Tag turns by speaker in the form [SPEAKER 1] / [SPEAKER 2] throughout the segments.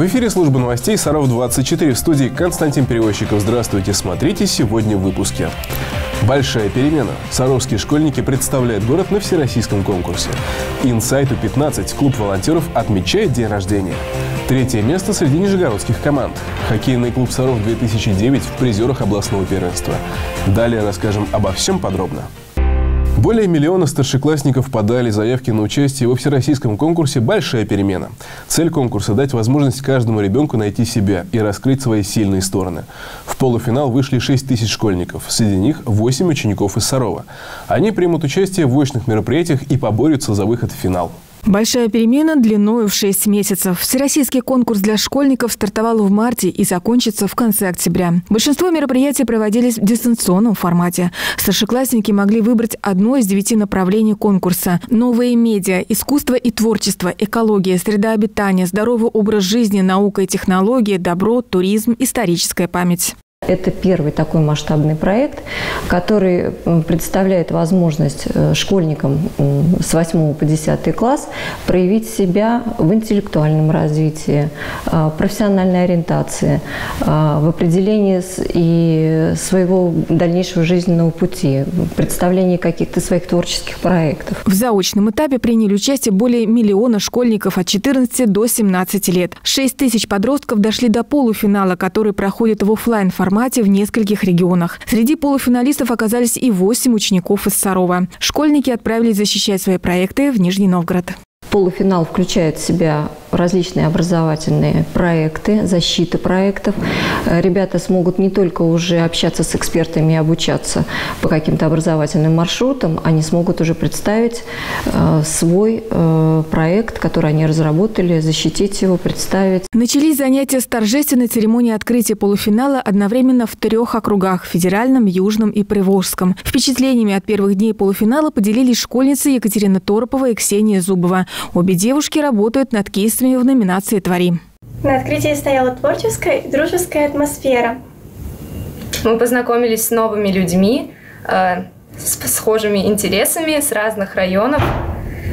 [SPEAKER 1] В эфире служба новостей «Саров-24» в студии Константин Перевозчиков. Здравствуйте, смотрите сегодня в выпуске. Большая перемена. Саровские школьники представляют город на всероссийском конкурсе. Инсайту 15. Клуб волонтеров отмечает день рождения. Третье место среди нижегородских команд. Хоккейный клуб «Саров» 2009 в призерах областного первенства. Далее расскажем обо всем подробно. Более миллиона старшеклассников подали заявки на участие во всероссийском конкурсе «Большая перемена». Цель конкурса – дать возможность каждому ребенку найти себя и раскрыть свои сильные стороны. В полуфинал вышли 6 тысяч школьников, среди них 8 учеников из Сарова. Они примут участие в очных мероприятиях и поборются за выход в финал.
[SPEAKER 2] Большая перемена длиной в 6 месяцев. Всероссийский конкурс для школьников стартовал в марте и закончится в конце октября. Большинство мероприятий проводились в дистанционном формате. Старшеклассники могли выбрать одно из девяти направлений конкурса. Новые медиа, искусство и творчество, экология, среда обитания, здоровый образ жизни, наука и технологии, добро, туризм, историческая память.
[SPEAKER 3] Это первый такой масштабный проект, который представляет возможность э, школьникам с 8 по 10 класс проявить себя в интеллектуальном развитии, э, профессиональной ориентации, э, в определении и своего дальнейшего жизненного пути, представлении каких-то своих творческих проектов.
[SPEAKER 2] В заочном этапе приняли участие более миллиона школьников от 14 до 17 лет. 6 тысяч подростков дошли до полуфинала, который проходит в офлайн формате формате в нескольких регионах. Среди полуфиналистов оказались и 8 учеников из Сарова. Школьники отправились защищать свои проекты в Нижний Новгород.
[SPEAKER 3] Полуфинал включает в себя различные образовательные проекты, защиты проектов. Э, ребята смогут не только уже общаться с экспертами и обучаться по каким-то образовательным маршрутам, они смогут уже представить э, свой э, проект, который они разработали, защитить его, представить.
[SPEAKER 2] Начались занятия с торжественной церемонии открытия полуфинала одновременно в трех округах – Федеральном, Южном и Приволжском. Впечатлениями от первых дней полуфинала поделились школьницы Екатерина Торопова и Ксения Зубова. Обе девушки работают над кейсом участницами в номинации «Твори».
[SPEAKER 4] На открытии стояла творческая и дружеская атмосфера.
[SPEAKER 5] Мы познакомились с новыми людьми, э, с схожими интересами с разных районов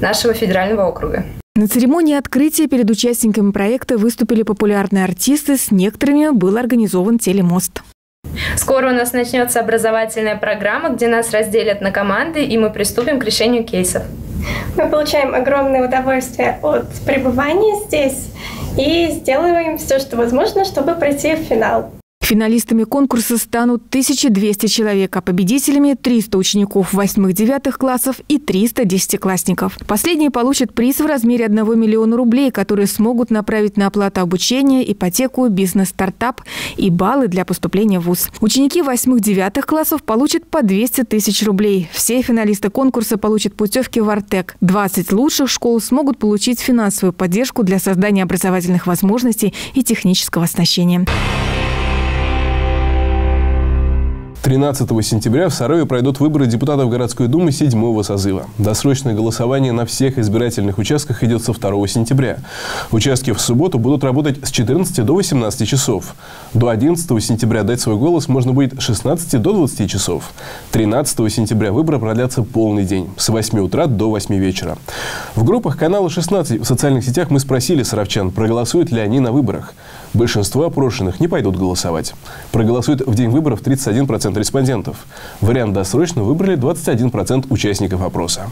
[SPEAKER 5] нашего федерального округа.
[SPEAKER 2] На церемонии открытия перед участниками проекта выступили популярные артисты, с некоторыми был организован телемост.
[SPEAKER 5] Скоро у нас начнется образовательная программа, где нас разделят на команды, и мы приступим к решению кейсов.
[SPEAKER 4] Мы получаем огромное удовольствие от пребывания здесь и сделаем все, что возможно, чтобы пройти в финал.
[SPEAKER 2] Финалистами конкурса станут 1200 человек, а победителями 300 учеников 8-9 классов и 300 десятиклассников. Последние получат приз в размере 1 миллиона рублей, которые смогут направить на оплату обучения, ипотеку, бизнес-стартап и баллы для поступления в ВУЗ. Ученики 8-9 классов получат по 200 тысяч рублей. Все финалисты конкурса получат путевки в Артек. 20 лучших школ смогут получить финансовую поддержку для создания образовательных возможностей и технического оснащения.
[SPEAKER 1] 13 сентября в Сарове пройдут выборы депутатов городской думы седьмого созыва. Досрочное голосование на всех избирательных участках идет со 2 сентября. Участки в субботу будут работать с 14 до 18 часов. До 11 сентября дать свой голос можно будет с 16 до 20 часов. 13 сентября выборы продлятся полный день с 8 утра до 8 вечера. В группах канала 16 в социальных сетях мы спросили саровчан, проголосуют ли они на выборах. Большинство опрошенных не пойдут голосовать. Проголосуют в день выборов 31% респондентов. Вариант досрочно выбрали 21% участников опроса.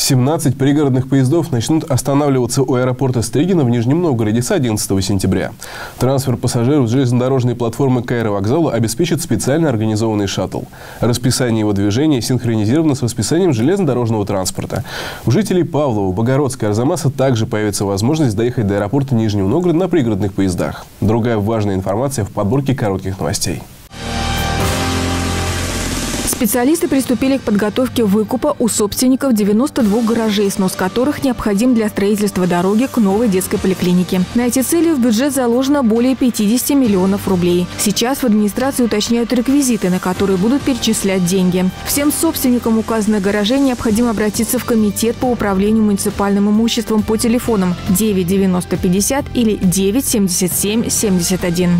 [SPEAKER 1] 17 пригородных поездов начнут останавливаться у аэропорта Стригина в Нижнем Новгороде с 11 сентября. Трансфер пассажиров с железнодорожной платформы к аэровокзалу обеспечит специально организованный шаттл. Расписание его движения синхронизировано с расписанием железнодорожного транспорта. У жителей Павлова, Богородска Арзамаса также появится возможность доехать до аэропорта Нижнего Новгорода на пригородных поездах. Другая важная информация в подборке коротких новостей.
[SPEAKER 2] Специалисты приступили к подготовке выкупа у собственников 92 гаражей, снос которых необходим для строительства дороги к новой детской поликлинике. На эти цели в бюджет заложено более 50 миллионов рублей. Сейчас в администрации уточняют реквизиты, на которые будут перечислять деньги. Всем собственникам указанных гаражей необходимо обратиться в Комитет по управлению муниципальным имуществом по телефонам 9 90 50 или 9 77 71.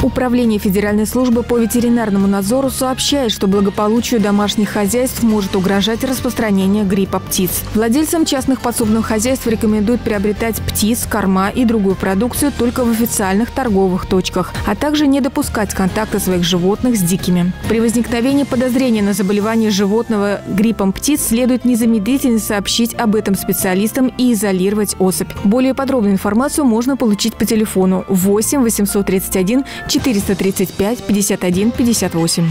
[SPEAKER 2] Управление Федеральной службы по ветеринарному надзору сообщает, что благополучию домашних хозяйств может угрожать распространение гриппа птиц. Владельцам частных подсобных хозяйств рекомендуют приобретать птиц, корма и другую продукцию только в официальных торговых точках, а также не допускать контакта своих животных с дикими. При возникновении подозрения на заболевание животного гриппом птиц следует незамедлительно сообщить об этом специалистам и изолировать особь. Более подробную информацию можно получить по телефону 8 831 435 51 58.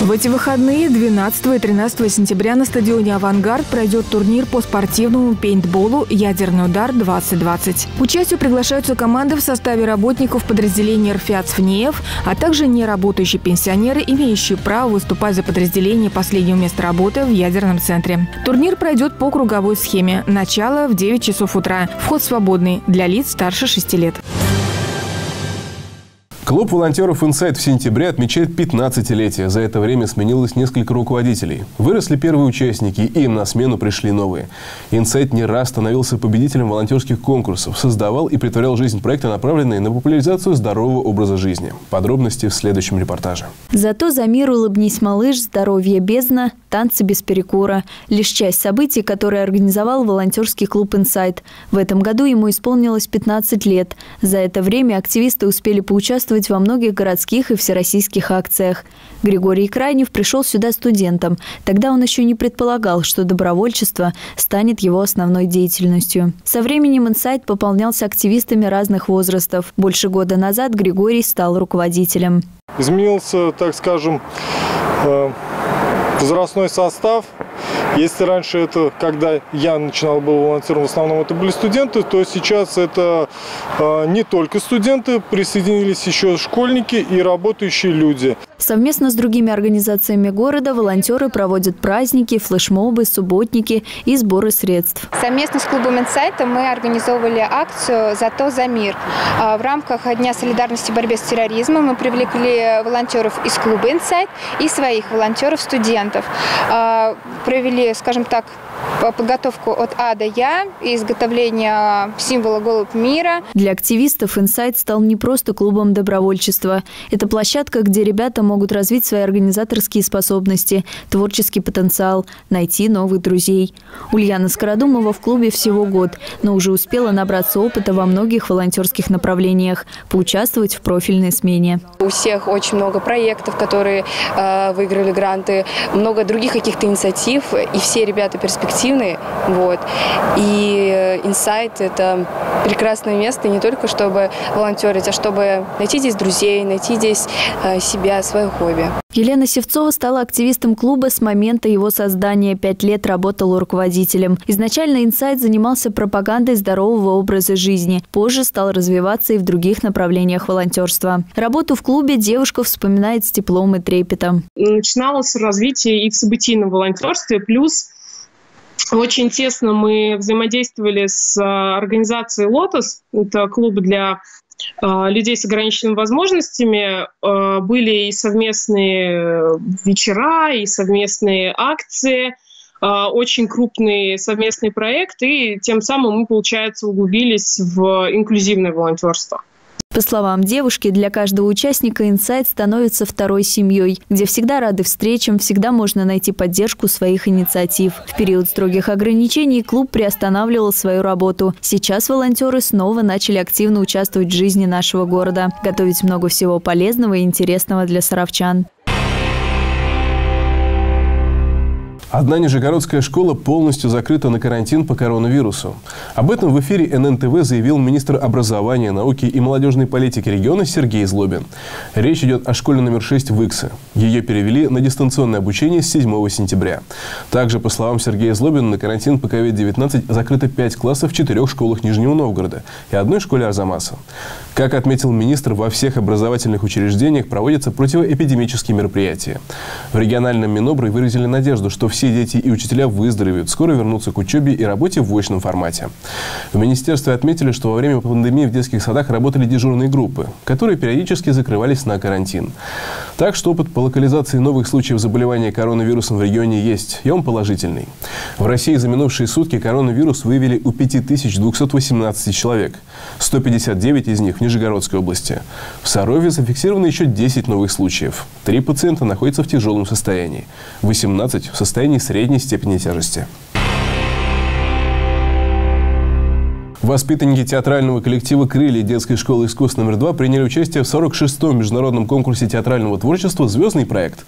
[SPEAKER 2] В эти выходные 12 и 13 сентября на стадионе «Авангард» пройдет турнир по спортивному пейнтболу «Ядерный удар-2020». К участию приглашаются команды в составе работников подразделения РФИАЦ-ФНИЕФ, а также неработающие пенсионеры, имеющие право выступать за подразделение последнего места работы в ядерном центре. Турнир пройдет по круговой схеме. Начало в 9 часов утра. Вход свободный для лиц старше 6 лет.
[SPEAKER 1] Клуб волонтеров «Инсайт» в сентябре отмечает 15-летие. За это время сменилось несколько руководителей. Выросли первые участники, и им на смену пришли новые. «Инсайт» не раз становился победителем волонтерских конкурсов, создавал и притворял жизнь проекта, направленные на популяризацию здорового образа жизни. Подробности в следующем репортаже.
[SPEAKER 6] Зато за мир улыбнись, малыш, здоровье бездна, танцы без перекура. Лишь часть событий, которые организовал волонтерский клуб «Инсайт». В этом году ему исполнилось 15 лет. За это время активисты успели поучаствовать участвовать во многих городских и всероссийских акциях. Григорий Крайнев пришел сюда студентом. Тогда он еще не предполагал, что добровольчество станет его основной деятельностью. Со временем инсайт пополнялся активистами разных возрастов. Больше года назад Григорий стал руководителем.
[SPEAKER 7] Изменился, так скажем, э, возрастной состав – если раньше это, когда я начинал был волонтером, в основном это были студенты, то сейчас это э, не только студенты, присоединились еще школьники и работающие люди.
[SPEAKER 6] Совместно с другими организациями города волонтеры проводят праздники, флешмобы, субботники и сборы средств.
[SPEAKER 8] Совместно с клубом «Инсайта» мы организовывали акцию «Зато за мир». А, в рамках Дня солидарности в борьбе с терроризмом мы привлекли волонтеров из клуба «Инсайт» и своих волонтеров-студентов. Провели, скажем так, подготовку от А до Я и изготовление символа «Голубь мира».
[SPEAKER 6] Для активистов «Инсайт» стал не просто клубом добровольчества. Это площадка, где ребята могут развить свои организаторские способности, творческий потенциал, найти новых друзей. Ульяна Скородумова в клубе всего год, но уже успела набраться опыта во многих волонтерских направлениях, поучаствовать в профильной смене.
[SPEAKER 9] У всех очень много проектов, которые э, выиграли гранты, много других каких-то инициатив, и все ребята перспективные активны. Вот. И инсайт – это прекрасное место не только чтобы волонтерить, а чтобы найти здесь друзей, найти здесь э, себя, свое хобби.
[SPEAKER 6] Елена Севцова стала активистом клуба с момента его создания. Пять лет работала руководителем. Изначально «Инсайт» занимался пропагандой здорового образа жизни. Позже стал развиваться и в других направлениях волонтерства. Работу в клубе девушка вспоминает с теплом и трепетом.
[SPEAKER 10] Начиналось развитие и в событийном волонтерстве, плюс очень тесно мы взаимодействовали с а, организацией «Лотос». Это клуб для а, людей с ограниченными возможностями. А, были и совместные вечера, и совместные акции, очень крупный совместный проект, и тем самым мы, получается, углубились в инклюзивное волонтерство.
[SPEAKER 6] По словам девушки, для каждого участника инсайт становится второй семьей, где всегда рады встречам, всегда можно найти поддержку своих инициатив. В период строгих ограничений клуб приостанавливал свою работу. Сейчас волонтеры снова начали активно участвовать в жизни нашего города, готовить много всего полезного и интересного для саровчан.
[SPEAKER 1] Одна нижегородская школа полностью закрыта на карантин по коронавирусу. Об этом в эфире ННТВ заявил министр образования, науки и молодежной политики региона Сергей Злобин. Речь идет о школе номер 6 в Иксе. Ее перевели на дистанционное обучение с 7 сентября. Также, по словам Сергея Злобина, на карантин по COVID-19 закрыто 5 классов в четырех школах Нижнего Новгорода и одной школе Арзамаса. Как отметил министр, во всех образовательных учреждениях проводятся противоэпидемические мероприятия. В региональном Минобры выразили надежду, что все все дети и учителя выздоровеют, скоро вернутся к учебе и работе в очном формате. В министерстве отметили, что во время пандемии в детских садах работали дежурные группы, которые периодически закрывались на карантин. Так что опыт по локализации новых случаев заболевания коронавирусом в регионе есть, и он положительный. В России за минувшие сутки коронавирус выявили у 5218 человек. 159 из них в Нижегородской области. В Сарове зафиксировано еще 10 новых случаев. Три пациента находятся в тяжелом состоянии. 18 в состоянии средней степени тяжести. Воспитанники театрального коллектива «Крылья» детской школы искусств номер два приняли участие в 46-м международном конкурсе театрального творчества «Звездный проект».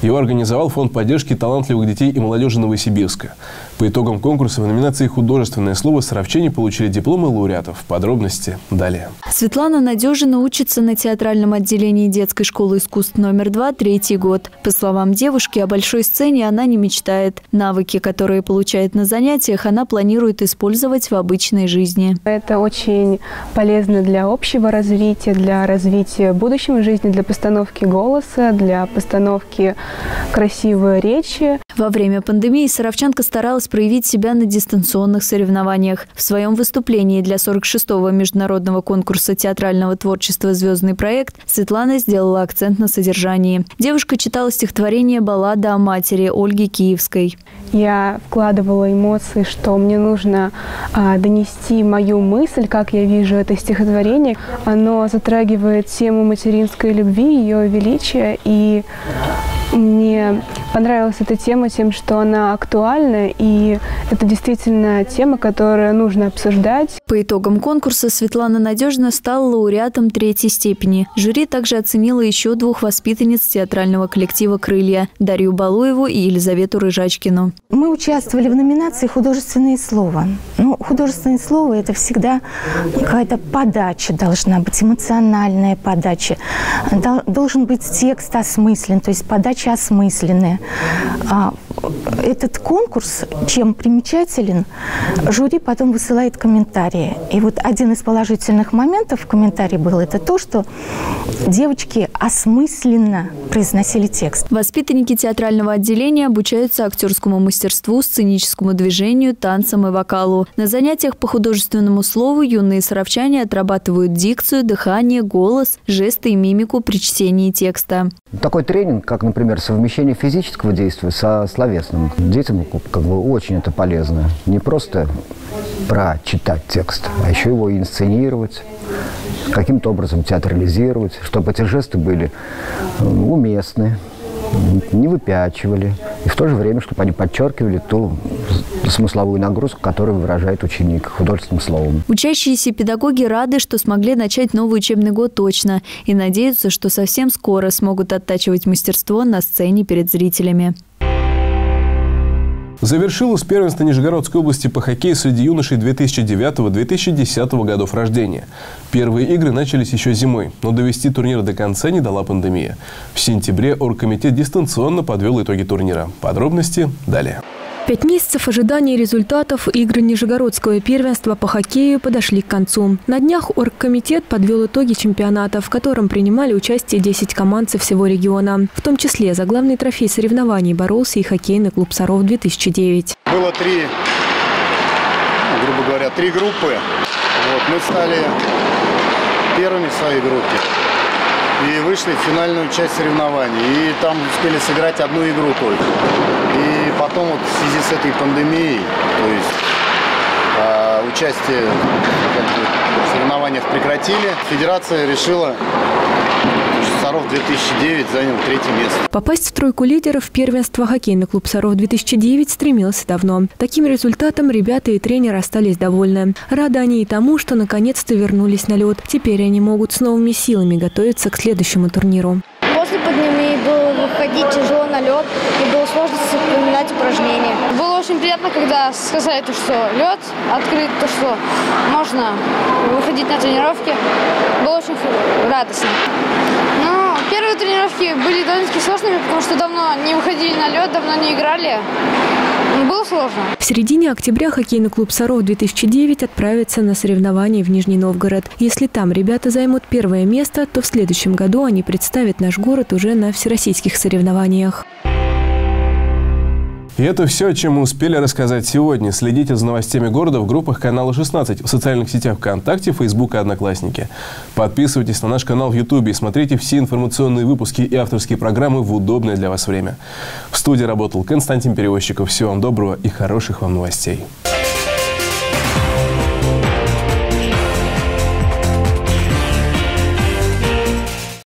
[SPEAKER 1] Его организовал Фонд поддержки талантливых детей и молодежи Новосибирска. По итогам конкурса в номинации «Художественное слово» саровчане получили дипломы лауреатов. Подробности далее.
[SPEAKER 6] Светлана Надежина учится на театральном отделении детской школы искусств номер два третий год. По словам девушки, о большой сцене она не мечтает. Навыки, которые получает на занятиях, она планирует использовать в обычной жизни.
[SPEAKER 11] Это очень полезно для общего развития, для развития будущего жизни, для постановки голоса, для постановки красивой речи.
[SPEAKER 6] Во время пандемии саровчанка старалась проявить себя на дистанционных соревнованиях. В своем выступлении для 46-го международного конкурса театрального творчества «Звездный проект» Светлана сделала акцент на содержании. Девушка читала стихотворение «Баллада о матери» Ольги Киевской.
[SPEAKER 11] Я вкладывала эмоции, что мне нужно а, донести мою мысль, как я вижу это стихотворение. Оно затрагивает тему материнской любви, ее величия и мне понравилась эта тема тем, что она актуальна, и это действительно тема, которую нужно обсуждать.
[SPEAKER 6] По итогам конкурса Светлана Надежна стала лауреатом третьей степени. Жюри также оценила еще двух воспитанниц театрального коллектива «Крылья» – Дарью Балуеву и Елизавету Рыжачкину.
[SPEAKER 12] Мы участвовали в номинации «Художественное слово». Ну, художественное слово – это всегда какая-то подача должна быть, эмоциональная подача. Должен быть текст осмыслен, то есть подача задачи осмысленные. А, этот конкурс, чем примечателен, жюри потом высылает комментарии. И вот один из положительных моментов в комментарии был это то, что девочки осмысленно произносили текст.
[SPEAKER 6] Воспитанники театрального отделения обучаются актерскому мастерству, сценическому движению, танцам и вокалу. На занятиях по художественному слову юные саровчане отрабатывают дикцию, дыхание, голос, жесты и мимику при чтении текста.
[SPEAKER 13] Такой тренинг, как, например, совмещение физического действия со словесным, детям как бы очень это полезно. Не просто прочитать текст, а еще его инсценировать, каким-то образом театрализировать, чтобы эти жесты были уместны, не выпячивали, и в то же время, чтобы они подчеркивали ту смысловую нагрузку, которую выражает ученик художественным словом.
[SPEAKER 6] Учащиеся педагоги рады, что смогли начать новый учебный год точно и надеются, что совсем скоро смогут оттачивать мастерство на сцене перед зрителями.
[SPEAKER 1] Завершилось первенство Нижегородской области по хоккею среди юношей 2009-2010 годов рождения. Первые игры начались еще зимой, но довести турнир до конца не дала пандемия. В сентябре оргкомитет дистанционно подвел итоги турнира. Подробности далее.
[SPEAKER 2] Пять месяцев ожидания результатов игры Нижегородского первенства по хоккею подошли к концу. На днях оргкомитет подвел итоги чемпионата, в котором принимали участие 10 команд со всего региона. В том числе за главный трофей соревнований боролся и хоккейный клуб «Саров-2009».
[SPEAKER 14] Было три, ну, грубо говоря, три группы. Вот, мы стали первыми в своей группе и вышли в финальную часть соревнований. И там успели сыграть одну игру только. И потом вот в связи с этой пандемией, то есть а, участие как бы, в соревнованиях прекратили, федерация решила «Саров-2009» занял третье место.
[SPEAKER 2] Попасть в тройку лидеров первенства хоккейный клуб «Саров-2009» стремился давно. Таким результатом ребята и тренер остались довольны. Рады они и тому, что наконец-то вернулись на лед. Теперь они могут с новыми силами готовиться к следующему турниру.
[SPEAKER 15] После пандемии было выходить тяжело на лед и было сложно очень приятно, когда сказали, то, что лед открыт, то, что можно выходить на тренировки. Было очень радостно. Ну, Первые тренировки были довольно-таки сложными, потому что давно не выходили на лед, давно не играли. Было сложно.
[SPEAKER 2] В середине октября хоккейный клуб «Саров-2009» отправится на соревнования в Нижний Новгород. Если там ребята займут первое место, то в следующем году они представят наш город уже на всероссийских соревнованиях.
[SPEAKER 1] И это все, чем мы успели рассказать сегодня. Следите за новостями города в группах канала 16, в социальных сетях ВКонтакте, Фейсбук и Одноклассники. Подписывайтесь на наш канал в Ютубе и смотрите все информационные выпуски и авторские программы в удобное для вас время. В студии работал Константин Перевозчиков. Всего вам доброго и хороших вам новостей.